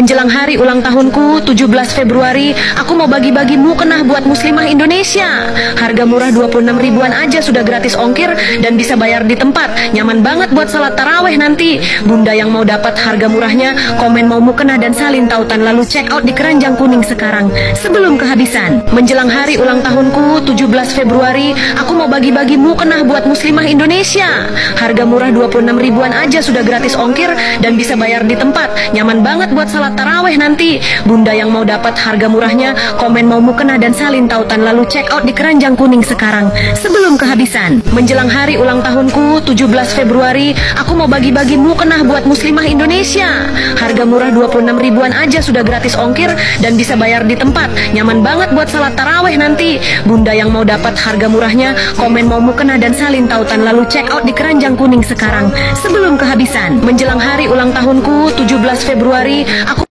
Menjelang hari ulang tahunku 17 Februari, aku mau bagi-bagi mukena buat muslimah Indonesia. Harga murah 26 ribuan aja sudah gratis ongkir dan bisa bayar di tempat. Nyaman banget buat salat taraweh nanti. Bunda yang mau dapat harga murahnya, komen mau mukena dan salin tautan lalu check out di keranjang kuning sekarang sebelum kehabisan. Menjelang hari ulang tahunku 17 Februari, aku mau bagi-bagi mukena buat muslimah Indonesia. Harga murah 26 ribuan aja sudah gratis ongkir dan bisa bayar di tempat. Nyaman banget buat salat taraweh nanti. Bunda yang mau dapat harga murahnya, komen mau mukena dan salin tautan lalu check out di keranjang kuning sekarang sebelum kehabisan. Menjelang hari ulang tahunku 17 Februari, aku mau bagi-bagi mukena buat muslimah Indonesia. Harga murah 26 ribuan aja sudah gratis ongkir dan bisa bayar di tempat. Nyaman banget buat salat taraweh nanti. Bunda yang mau dapat harga murahnya, komen mau mukena dan salin tautan lalu check out di keranjang kuning sekarang sebelum kehabisan. Menjelang hari ulang tahunku 17 Februari, aku